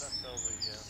That's over, yeah.